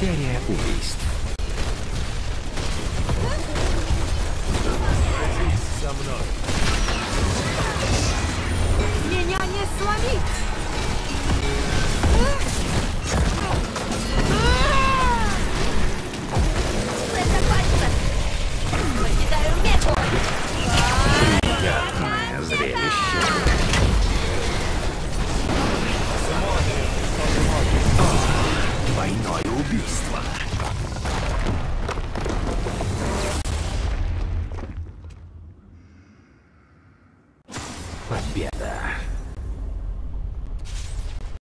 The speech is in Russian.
Серия убийств. Сразись со мной. Меня не сломить! убийство. Победа.